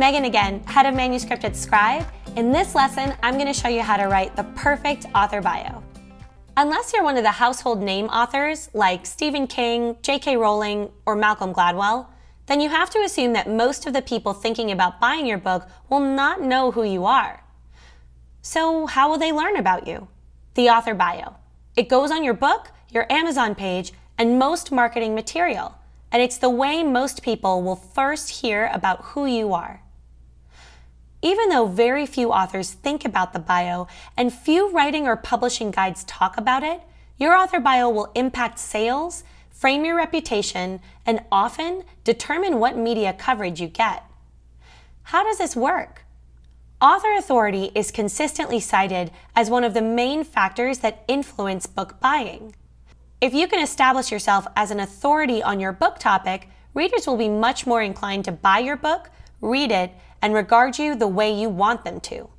Megan again, head of manuscript at Scribe. In this lesson, I'm going to show you how to write the perfect author bio. Unless you're one of the household name authors like Stephen King, J.K. Rowling, or Malcolm Gladwell, then you have to assume that most of the people thinking about buying your book will not know who you are. So, how will they learn about you? The author bio. It goes on your book, your Amazon page, and most marketing material, and it's the way most people will first hear about who you are. Even though very few authors think about the bio and few writing or publishing guides talk about it, your author bio will impact sales, frame your reputation, and often determine what media coverage you get. How does this work? Author authority is consistently cited as one of the main factors that influence book buying. If you can establish yourself as an authority on your book topic, readers will be much more inclined to buy your book, read it, and regard you the way you want them to.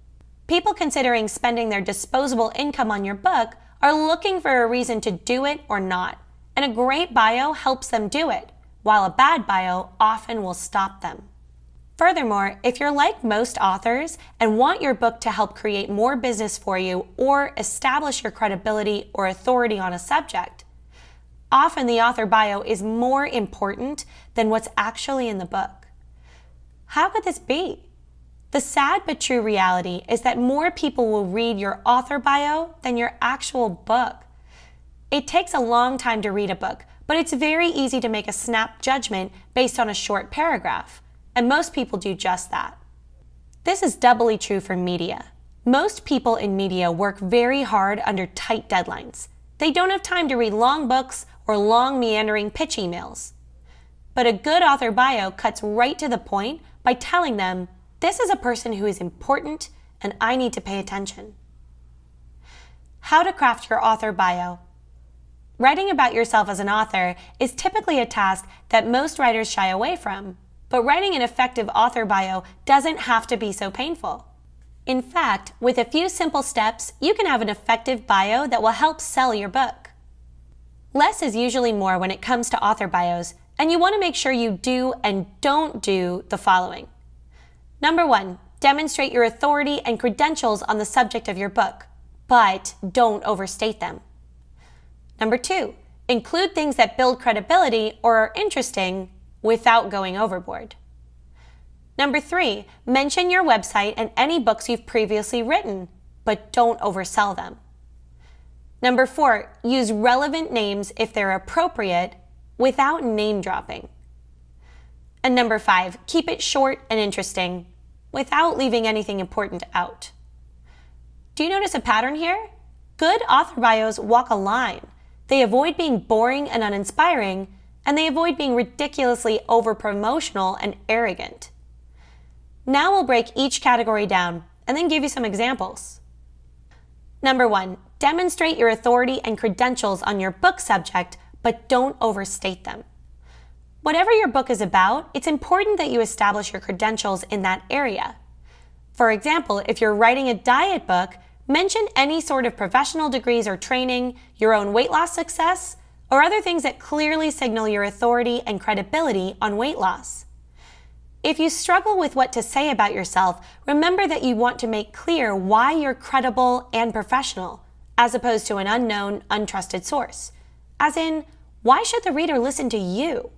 People considering spending their disposable income on your book are looking for a reason to do it or not, and a great bio helps them do it, while a bad bio often will stop them. Furthermore, if you're like most authors and want your book to help create more business for you or establish your credibility or authority on a subject, often the author bio is more important than what's actually in the book. How could this be? The sad but true reality is that more people will read your author bio than your actual book. It takes a long time to read a book, but it's very easy to make a snap judgment based on a short paragraph, and most people do just that. This is doubly true for media. Most people in media work very hard under tight deadlines. They don't have time to read long books or long meandering pitch emails. But a good author bio cuts right to the point by telling them, this is a person who is important and I need to pay attention. How to craft your author bio. Writing about yourself as an author is typically a task that most writers shy away from, but writing an effective author bio doesn't have to be so painful. In fact, with a few simple steps, you can have an effective bio that will help sell your book. Less is usually more when it comes to author bios, and you want to make sure you do and don't do the following. Number one, demonstrate your authority and credentials on the subject of your book, but don't overstate them. Number two, include things that build credibility or are interesting without going overboard. Number three, mention your website and any books you've previously written, but don't oversell them. Number four, use relevant names if they're appropriate without name dropping. And number five, keep it short and interesting without leaving anything important out. Do you notice a pattern here? Good author bios walk a line. They avoid being boring and uninspiring, and they avoid being ridiculously over promotional and arrogant. Now we'll break each category down and then give you some examples. Number one, demonstrate your authority and credentials on your book subject but don't overstate them. Whatever your book is about, it's important that you establish your credentials in that area. For example, if you're writing a diet book, mention any sort of professional degrees or training, your own weight loss success, or other things that clearly signal your authority and credibility on weight loss. If you struggle with what to say about yourself, remember that you want to make clear why you're credible and professional, as opposed to an unknown, untrusted source. As in, why should the reader listen to you?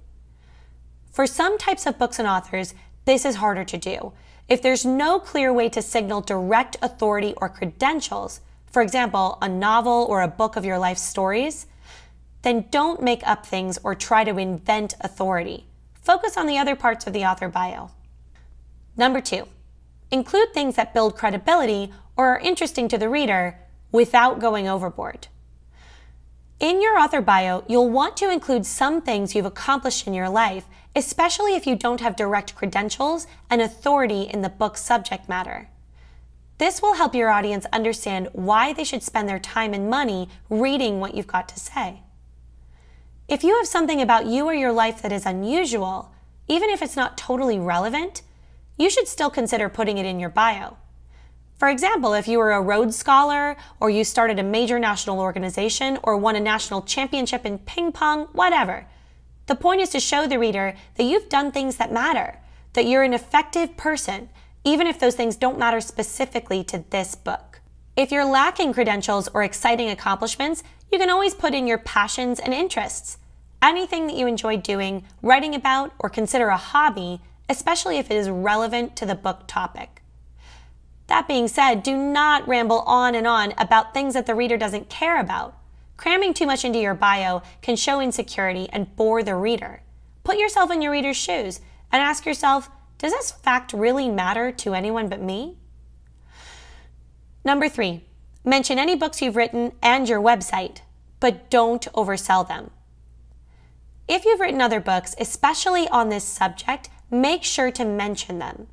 For some types of books and authors, this is harder to do. If there's no clear way to signal direct authority or credentials, for example, a novel or a book of your life stories, then don't make up things or try to invent authority. Focus on the other parts of the author bio. Number two, include things that build credibility or are interesting to the reader without going overboard. In your author bio, you'll want to include some things you've accomplished in your life, especially if you don't have direct credentials and authority in the book's subject matter. This will help your audience understand why they should spend their time and money reading what you've got to say. If you have something about you or your life that is unusual, even if it's not totally relevant, you should still consider putting it in your bio. For example, if you were a Rhodes Scholar, or you started a major national organization, or won a national championship in ping pong, whatever. The point is to show the reader that you've done things that matter, that you're an effective person, even if those things don't matter specifically to this book. If you're lacking credentials or exciting accomplishments, you can always put in your passions and interests. Anything that you enjoy doing, writing about, or consider a hobby, especially if it is relevant to the book topic. That being said, do not ramble on and on about things that the reader doesn't care about. Cramming too much into your bio can show insecurity and bore the reader. Put yourself in your reader's shoes and ask yourself does this fact really matter to anyone but me? Number three, mention any books you've written and your website, but don't oversell them. If you've written other books, especially on this subject, make sure to mention them.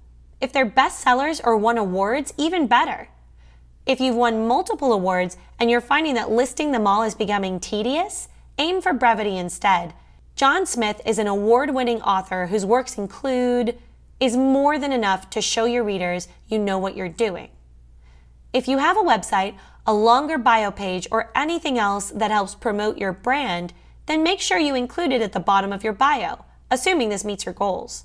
If they're bestsellers or won awards, even better. If you've won multiple awards and you're finding that listing them all is becoming tedious, aim for brevity instead. John Smith is an award winning author whose works include is more than enough to show your readers you know what you're doing. If you have a website, a longer bio page, or anything else that helps promote your brand, then make sure you include it at the bottom of your bio, assuming this meets your goals.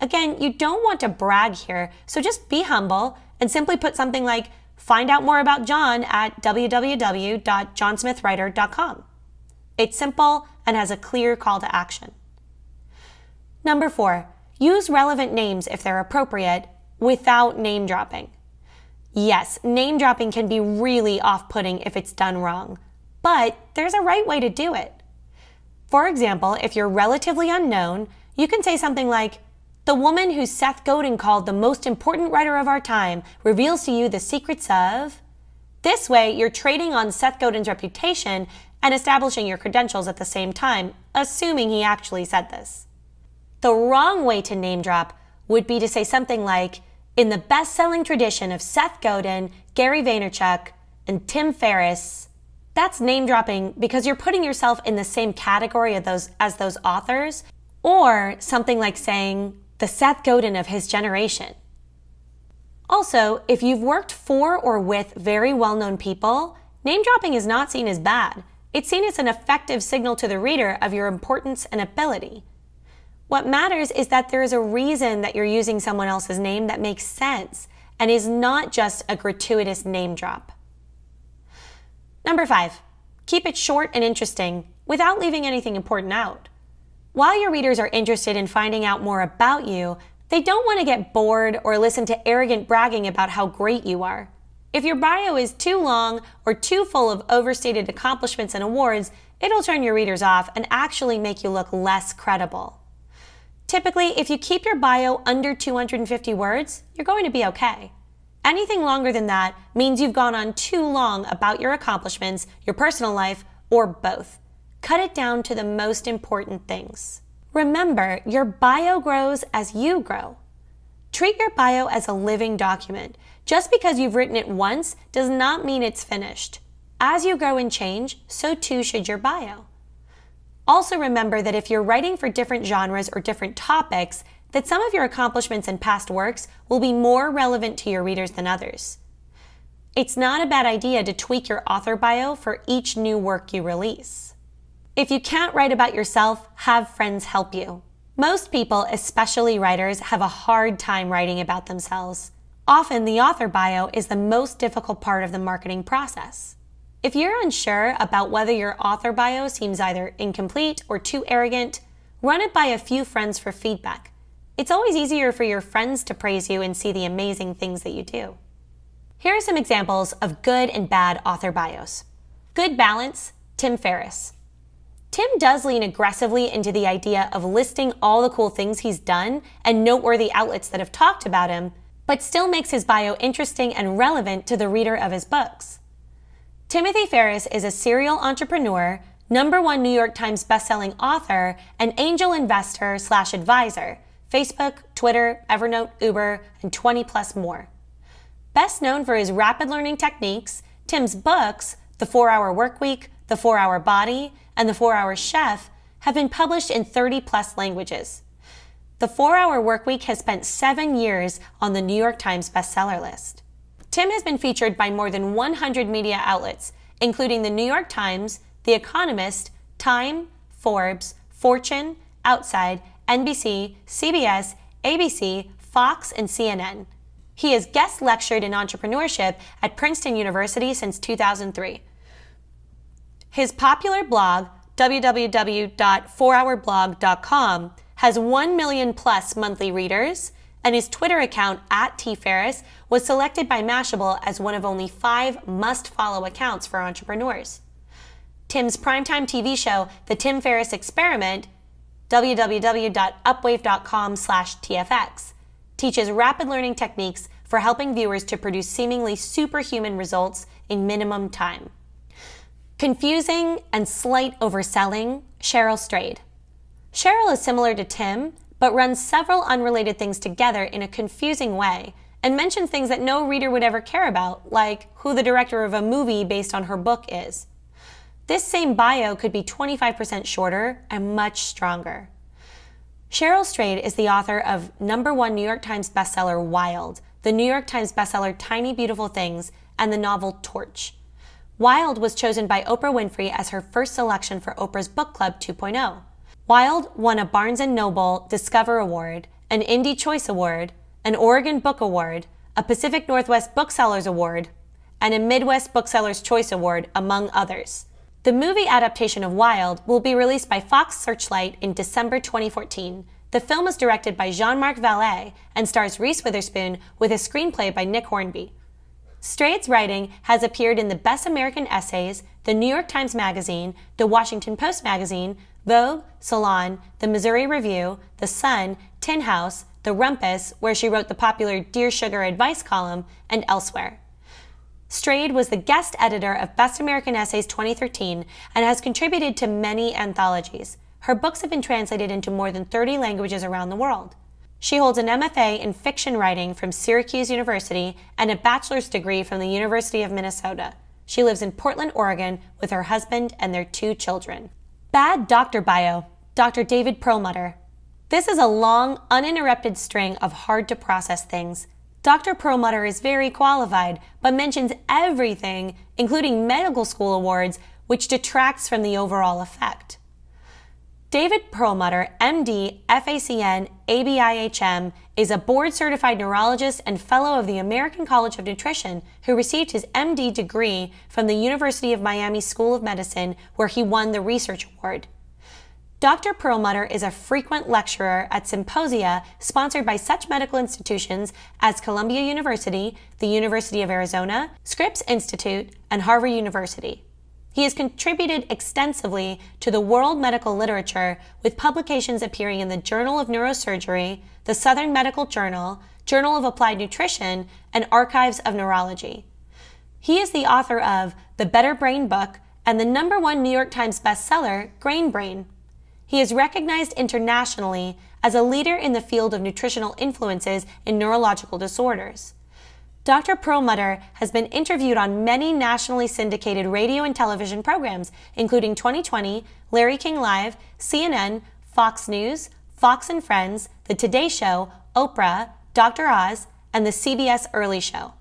Again, you don't want to brag here, so just be humble and simply put something like, Find out more about John at www.johnsmithwriter.com. It's simple and has a clear call to action. Number four, use relevant names if they're appropriate without name dropping. Yes, name dropping can be really off putting if it's done wrong, but there's a right way to do it. For example, if you're relatively unknown, you can say something like, the woman who Seth Godin called the most important writer of our time reveals to you the secrets of. This way, you're trading on Seth Godin's reputation and establishing your credentials at the same time, assuming he actually said this. The wrong way to name drop would be to say something like, in the best selling tradition of Seth Godin, Gary Vaynerchuk, and Tim Ferriss, that's name dropping because you're putting yourself in the same category those, as those authors, or something like saying, the Seth Godin of his generation. Also, if you've worked for or with very well known people, name dropping is not seen as bad. It's seen as an effective signal to the reader of your importance and ability. What matters is that there is a reason that you're using someone else's name that makes sense and is not just a gratuitous name drop. Number five, keep it short and interesting without leaving anything important out. While your readers are interested in finding out more about you, they don't want to get bored or listen to arrogant bragging about how great you are. If your bio is too long or too full of overstated accomplishments and awards, it'll turn your readers off and actually make you look less credible. Typically, if you keep your bio under 250 words, you're going to be okay. Anything longer than that means you've gone on too long about your accomplishments, your personal life, or both. Cut it down to the most important things. Remember, your bio grows as you grow. Treat your bio as a living document. Just because you've written it once does not mean it's finished. As you grow and change, so too should your bio. Also remember that if you're writing for different genres or different topics, that some of your accomplishments and past works will be more relevant to your readers than others. It's not a bad idea to tweak your author bio for each new work you release. If you can't write about yourself, have friends help you. Most people, especially writers, have a hard time writing about themselves. Often, the author bio is the most difficult part of the marketing process. If you're unsure about whether your author bio seems either incomplete or too arrogant, run it by a few friends for feedback. It's always easier for your friends to praise you and see the amazing things that you do. Here are some examples of good and bad author bios. Good Balance, Tim Ferriss. Tim does lean aggressively into the idea of listing all the cool things he's done and noteworthy outlets that have talked about him, but still makes his bio interesting and relevant to the reader of his books. Timothy Ferriss is a serial entrepreneur, number one New York Times bestselling author, and angel investor slash advisor, Facebook, Twitter, Evernote, Uber, and 20 plus more. Best known for his rapid learning techniques, Tim's books, The 4 Hour Workweek, The 4 Hour Body, and The 4 Hour Chef have been published in 30 plus languages. The 4 Hour Workweek has spent seven years on the New York Times bestseller list. Tim has been featured by more than 100 media outlets, including the New York Times, The Economist, Time, Forbes, Fortune, Outside, NBC, CBS, ABC, Fox, and CNN. He has guest lectured in entrepreneurship at Princeton University since 2003. His popular blog, www.4hourblog.com, has 1 million plus monthly readers, and his Twitter account, at tferriss, was selected by Mashable as one of only five must follow accounts for entrepreneurs. Tim's primetime TV show, The Tim Ferriss Experiment, www.upwave.com slash TFX, teaches rapid learning techniques for helping viewers to produce seemingly superhuman results in minimum time. Confusing and slight overselling, Cheryl Strayed. Cheryl is similar to Tim, but runs several unrelated things together in a confusing way and mentions things that no reader would ever care about, like who the director of a movie based on her book is. This same bio could be 25% shorter and much stronger. Cheryl Strayed is the author of number one New York Times bestseller Wild, the New York Times bestseller Tiny Beautiful Things, and the novel Torch. Wild was chosen by Oprah Winfrey as her first selection for Oprah's Book Club 2.0. Wild won a Barnes & Noble Discover Award, an Indie Choice Award, an Oregon Book Award, a Pacific Northwest Booksellers Award, and a Midwest Booksellers Choice Award, among others. The movie adaptation of Wild will be released by Fox Searchlight in December 2014. The film is directed by Jean Marc Vallée and stars Reese Witherspoon with a screenplay by Nick Hornby. Strayed's writing has appeared in the Best American Essays, the New York Times Magazine, the Washington Post Magazine, Vogue, Salon, the Missouri Review, The Sun, Tin House, The Rumpus, where she wrote the popular Dear Sugar advice column, and elsewhere. Strayed was the guest editor of Best American Essays 2013 and has contributed to many anthologies. Her books have been translated into more than 30 languages around the world. She holds an MFA in fiction writing from Syracuse University and a bachelor's degree from the University of Minnesota. She lives in Portland, Oregon with her husband and their two children. Bad Doctor Bio, Dr. David Perlmutter. This is a long, uninterrupted string of hard to process things. Dr. Perlmutter is very qualified, but mentions everything, including medical school awards, which detracts from the overall effect. David Perlmutter, MD, FACN, ABIHM, is a board certified neurologist and fellow of the American College of Nutrition who received his MD degree from the University of Miami School of Medicine, where he won the Research Award. Dr. Perlmutter is a frequent lecturer at symposia sponsored by such medical institutions as Columbia University, the University of Arizona, Scripps Institute, and Harvard University. He has contributed extensively to the world medical literature with publications appearing in the Journal of Neurosurgery, the Southern Medical Journal, Journal of Applied Nutrition, and Archives of Neurology. He is the author of The Better Brain Book and the number one New York Times bestseller, Grain Brain. He is recognized internationally as a leader in the field of nutritional influences in neurological disorders. Dr. Perlmutter has been interviewed on many nationally syndicated radio and television programs, including 2020, Larry King Live, CNN, Fox News, Fox and Friends, The Today Show, Oprah, Dr. Oz, and the CBS Early Show.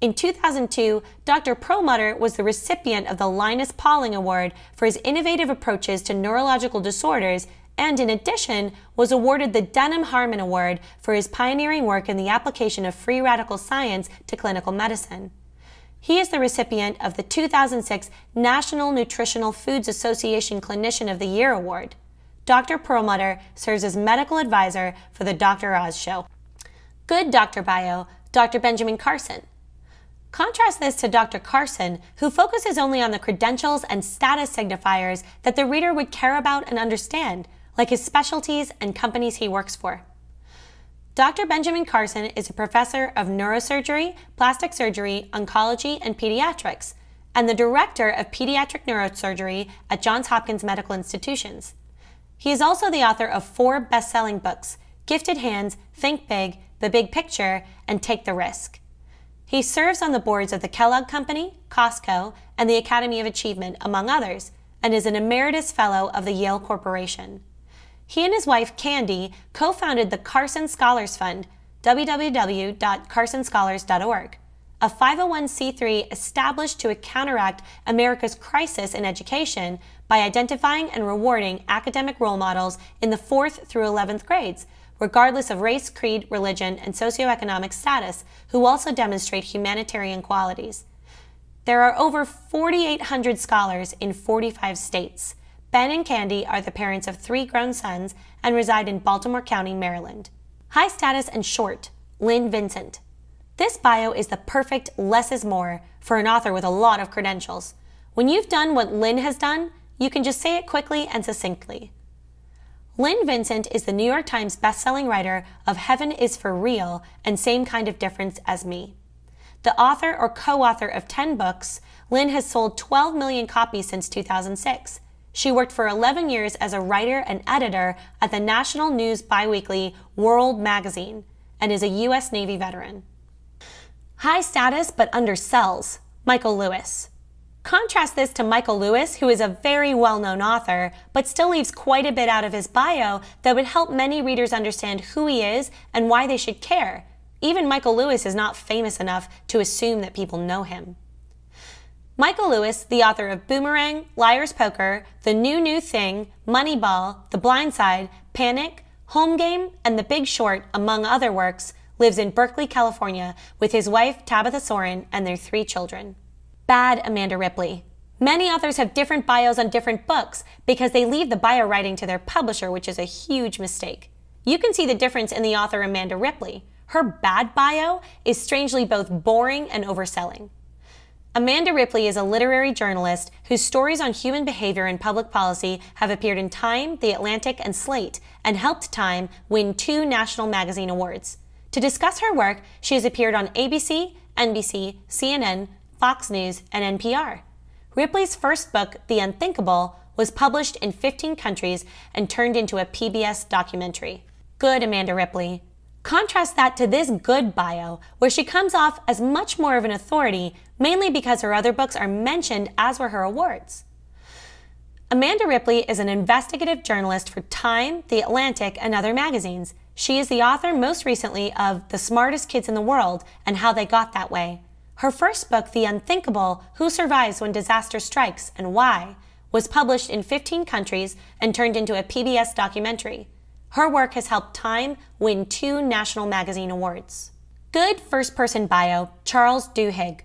In 2002, Dr. Perlmutter was the recipient of the Linus Pauling Award for his innovative approaches to neurological disorders and, in addition, was awarded the Denham-Harman Award for his pioneering work in the application of free radical science to clinical medicine. He is the recipient of the 2006 National Nutritional Foods Association Clinician of the Year Award. Dr. Perlmutter serves as medical advisor for the Dr. Oz Show. Good Dr. Bio, Dr. Benjamin Carson. Contrast this to Dr. Carson, who focuses only on the credentials and status signifiers that the reader would care about and understand, like his specialties and companies he works for. Dr. Benjamin Carson is a professor of neurosurgery, plastic surgery, oncology, and pediatrics, and the director of pediatric neurosurgery at Johns Hopkins Medical Institutions. He is also the author of four best selling books Gifted Hands, Think Big, The Big Picture, and Take the Risk. He serves on the boards of the Kellogg Company, Costco, and the Academy of Achievement, among others, and is an emeritus fellow of the Yale Corporation. He and his wife, Candy, co founded the Carson Scholars Fund, www.carsonscholars.org, a 501c3 established to counteract America's crisis in education by identifying and rewarding academic role models in the 4th through 11th grades, regardless of race, creed, religion, and socioeconomic status, who also demonstrate humanitarian qualities. There are over 4,800 scholars in 45 states. Ben and Candy are the parents of three grown sons and reside in Baltimore County, Maryland. High status and short, Lynn Vincent. This bio is the perfect less is more for an author with a lot of credentials. When you've done what Lynn has done, you can just say it quickly and succinctly. Lynn Vincent is the New York Times bestselling writer of Heaven is for Real and Same Kind of Difference as Me. The author or co author of 10 books, Lynn has sold 12 million copies since 2006. She worked for 11 years as a writer and editor at the national news biweekly World magazine and is a U.S. Navy veteran. High status but undersells, Michael Lewis. Contrast this to Michael Lewis, who is a very well known author, but still leaves quite a bit out of his bio that would help many readers understand who he is and why they should care. Even Michael Lewis is not famous enough to assume that people know him. Michael Lewis, the author of Boomerang, Liar's Poker, The New New Thing, Moneyball, The Blind Side, Panic, Home Game, and The Big Short, among other works, lives in Berkeley, California, with his wife, Tabitha Soren, and their three children. Bad Amanda Ripley. Many authors have different bios on different books because they leave the bio writing to their publisher, which is a huge mistake. You can see the difference in the author Amanda Ripley. Her bad bio is strangely both boring and overselling. Amanda Ripley is a literary journalist whose stories on human behavior and public policy have appeared in Time, The Atlantic, and Slate, and helped Time win two National Magazine Awards. To discuss her work, she has appeared on ABC, NBC, CNN, Fox News, and NPR. Ripley's first book, The Unthinkable, was published in 15 countries and turned into a PBS documentary. Good Amanda Ripley. Contrast that to this good bio, where she comes off as much more of an authority, mainly because her other books are mentioned, as were her awards. Amanda Ripley is an investigative journalist for Time, The Atlantic, and other magazines. She is the author most recently of The Smartest Kids in the World and How They Got That Way. Her first book, The Unthinkable Who Survives When Disaster Strikes and Why, was published in 15 countries and turned into a PBS documentary. Her work has helped Time win two National Magazine Awards. Good first person bio, Charles Duhigg.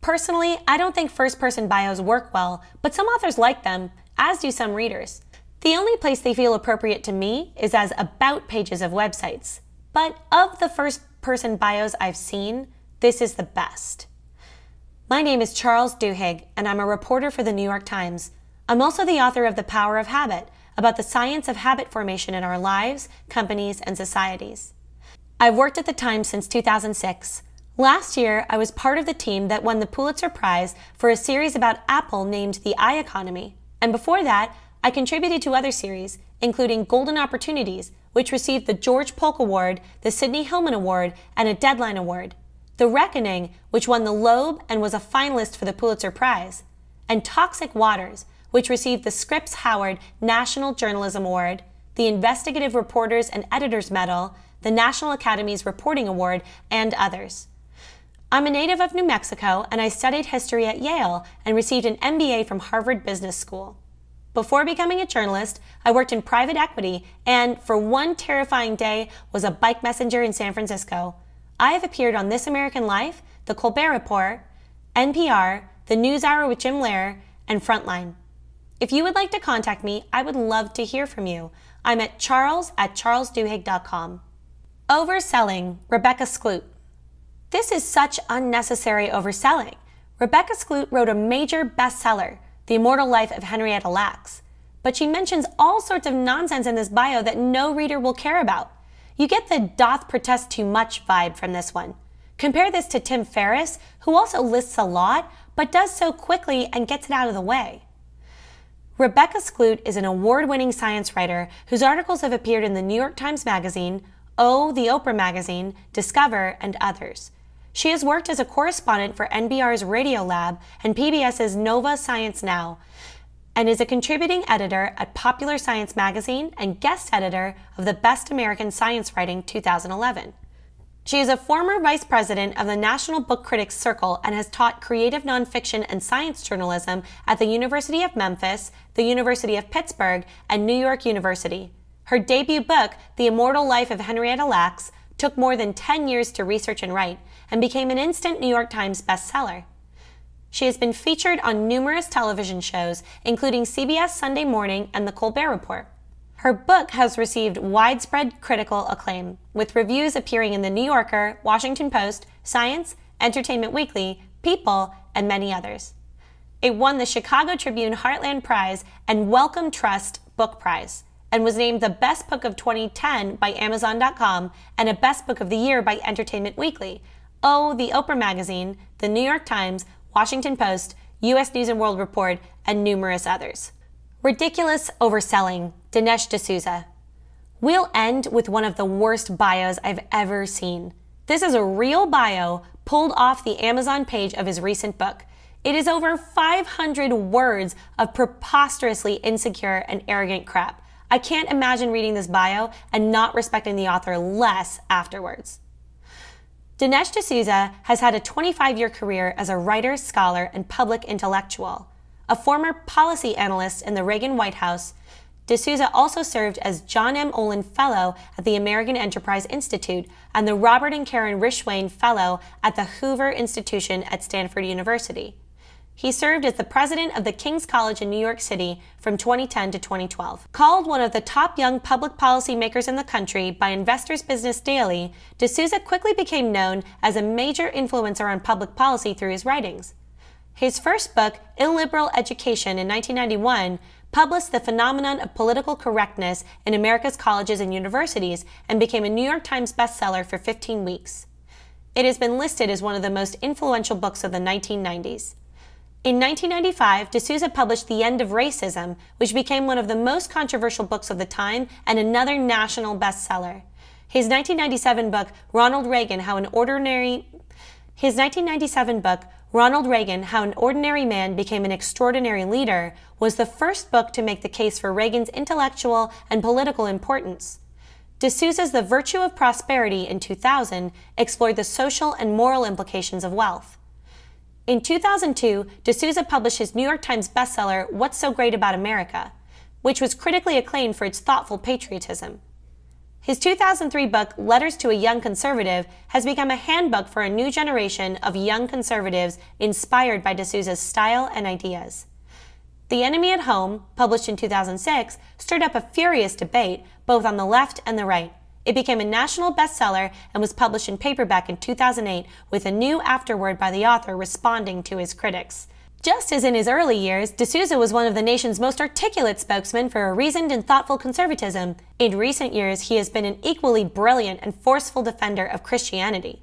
Personally, I don't think first person bios work well, but some authors like them, as do some readers. The only place they feel appropriate to me is as about pages of websites. But of the first person bios I've seen, this is the best. My name is Charles Duhigg, and I'm a reporter for the New York Times. I'm also the author of The Power of Habit, about the science of habit formation in our lives, companies, and societies. I've worked at the Times since 2006. Last year, I was part of the team that won the Pulitzer Prize for a series about Apple named The I Economy. And before that, I contributed to other series, including Golden Opportunities, which received the George Polk Award, the Sidney Hillman Award, and a Deadline Award, The Reckoning, which won the Loeb and was a finalist for the Pulitzer Prize, and Toxic Waters, which received the Scripps Howard National Journalism Award, the Investigative Reporters and Editors Medal, the National Academy's Reporting Award, and others. I'm a native of New Mexico and I studied history at Yale and received an MBA from Harvard Business School. Before becoming a journalist, I worked in private equity and, for one terrifying day, was a bike messenger in San Francisco. I have appeared on This American Life, The Colbert Report, NPR, The NewsHour with Jim Lehrer, and Frontline. If you would like to contact me, I would love to hear from you. I'm at charles at charlesduhigg.com. Overselling, Rebecca Skloot. This is such unnecessary overselling. Rebecca Skloot wrote a major bestseller, the Immortal Life of Henrietta Lacks. But she mentions all sorts of nonsense in this bio that no reader will care about. You get the doth protest too much vibe from this one. Compare this to Tim Ferriss, who also lists a lot, but does so quickly and gets it out of the way. Rebecca Skloot is an award winning science writer whose articles have appeared in the New York Times Magazine, O, the Oprah Magazine, Discover, and others. She has worked as a correspondent for NPR's Radio Lab and PBS's Nova Science Now, and is a contributing editor at Popular Science magazine and guest editor of the Best American Science Writing 2011. She is a former vice president of the National Book Critics Circle and has taught creative nonfiction and science journalism at the University of Memphis, the University of Pittsburgh, and New York University. Her debut book, The Immortal Life of Henrietta Lacks, took more than 10 years to research and write and became an instant New York Times bestseller. She has been featured on numerous television shows, including CBS Sunday Morning and The Colbert Report. Her book has received widespread critical acclaim, with reviews appearing in The New Yorker, Washington Post, Science, Entertainment Weekly, People, and many others. It won the Chicago Tribune Heartland Prize and Wellcome Trust Book Prize, and was named the Best Book of 2010 by Amazon.com and a Best Book of the Year by Entertainment Weekly. Oh, the Oprah Magazine, the New York Times, Washington Post, U.S. News and World Report, and numerous others. Ridiculous overselling, Dinesh D'Souza. We'll end with one of the worst bios I've ever seen. This is a real bio pulled off the Amazon page of his recent book. It is over 500 words of preposterously insecure and arrogant crap. I can't imagine reading this bio and not respecting the author less afterwards. Dinesh D'Souza has had a 25 year career as a writer, scholar, and public intellectual. A former policy analyst in the Reagan White House, D'Souza also served as John M. Olin Fellow at the American Enterprise Institute and the Robert and Karen Rishwain Fellow at the Hoover Institution at Stanford University. He served as the president of the King's College in New York City from 2010 to 2012. Called one of the top young public policy makers in the country by Investors Business Daily, D'Souza quickly became known as a major influencer on public policy through his writings. His first book, Illiberal Education, in 1991, published the phenomenon of political correctness in America's colleges and universities and became a New York Times bestseller for 15 weeks. It has been listed as one of the most influential books of the 1990s. In 1995, D'Souza published The End of Racism, which became one of the most controversial books of the time and another national bestseller. His 1997 book, Ronald Reagan, How an Ordinary his 1997 book, Ronald Reagan How an Ordinary Man Became an Extraordinary Leader, was the first book to make the case for Reagan's intellectual and political importance. D'Souza's The Virtue of Prosperity in 2000 explored the social and moral implications of wealth. In 2002, D'Souza published his New York Times bestseller, What's So Great About America, which was critically acclaimed for its thoughtful patriotism. His 2003 book, Letters to a Young Conservative, has become a handbook for a new generation of young conservatives inspired by D'Souza's style and ideas. The Enemy at Home, published in 2006, stirred up a furious debate both on the left and the right. It became a national bestseller and was published in paperback in 2008 with a new afterword by the author responding to his critics. Just as in his early years, D'Souza was one of the nation's most articulate spokesmen for a reasoned and thoughtful conservatism, in recent years he has been an equally brilliant and forceful defender of Christianity.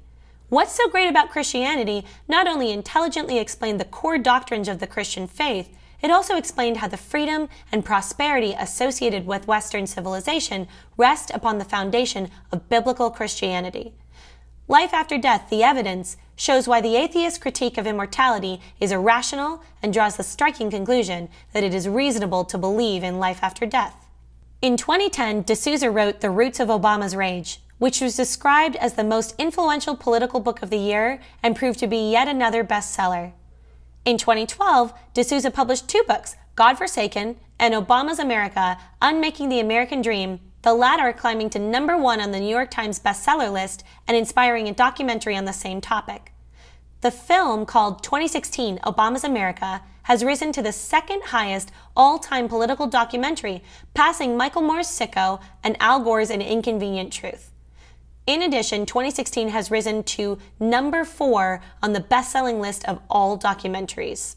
What's so great about Christianity not only intelligently explained the core doctrines of the Christian faith, it also explained how the freedom and prosperity associated with Western civilization rest upon the foundation of biblical Christianity. Life After Death, The Evidence, shows why the atheist critique of immortality is irrational and draws the striking conclusion that it is reasonable to believe in life after death. In 2010, D'Souza wrote The Roots of Obama's Rage, which was described as the most influential political book of the year and proved to be yet another bestseller. In 2012, D'Souza published two books, God Forsaken and Obama's America, Unmaking the American Dream, the latter climbing to number one on the New York Times bestseller list and inspiring a documentary on the same topic. The film, called 2016 Obama's America, has risen to the second highest all time political documentary, passing Michael Moore's Sicko and Al Gore's An Inconvenient Truth. In addition, 2016 has risen to number four on the best selling list of all documentaries.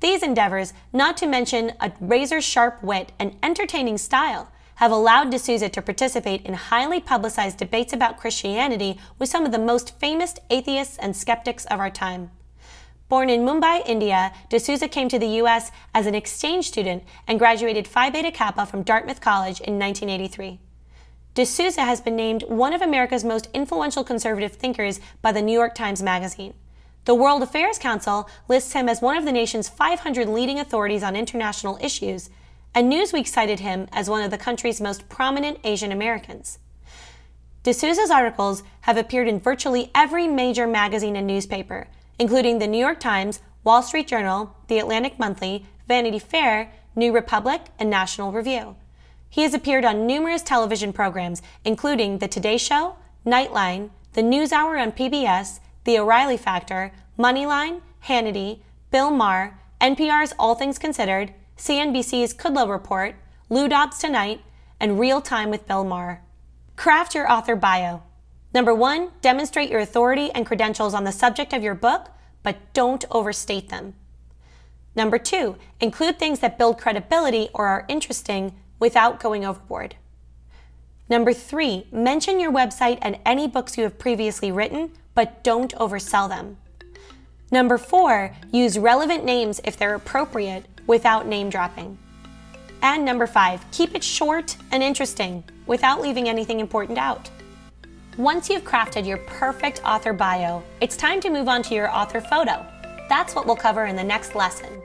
These endeavors, not to mention a razor sharp wit and entertaining style, have allowed D'Souza to participate in highly publicized debates about Christianity with some of the most famous atheists and skeptics of our time. Born in Mumbai, India, D'Souza came to the U.S. as an exchange student and graduated Phi Beta Kappa from Dartmouth College in 1983. D'Souza has been named one of America's most influential conservative thinkers by the New York Times Magazine. The World Affairs Council lists him as one of the nation's 500 leading authorities on international issues, and Newsweek cited him as one of the country's most prominent Asian Americans. D'Souza's articles have appeared in virtually every major magazine and newspaper, including the New York Times, Wall Street Journal, The Atlantic Monthly, Vanity Fair, New Republic, and National Review. He has appeared on numerous television programs, including The Today Show, Nightline, The NewsHour on PBS, The O'Reilly Factor, Moneyline, Hannity, Bill Maher, NPR's All Things Considered, CNBC's Kudlow Report, Lou Dobbs Tonight, and Real Time with Bill Maher. Craft your author bio. Number one, demonstrate your authority and credentials on the subject of your book, but don't overstate them. Number two, include things that build credibility or are interesting without going overboard. Number three, mention your website and any books you have previously written, but don't oversell them. Number four, use relevant names if they're appropriate without name dropping. And number five, keep it short and interesting without leaving anything important out. Once you've crafted your perfect author bio, it's time to move on to your author photo. That's what we'll cover in the next lesson.